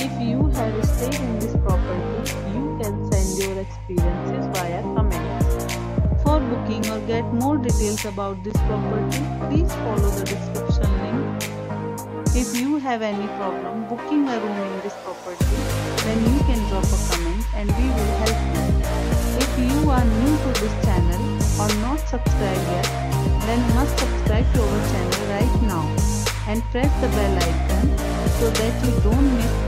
If you have stayed in this property, you can send your experiences via comments. For booking or get more details about this property, please follow the description link. If you have any problem booking a room in this property, then you can drop a comment and we will help you. If you are new to this channel or not subscribed yet, then must subscribe to our channel right now and press the bell icon so that you don't miss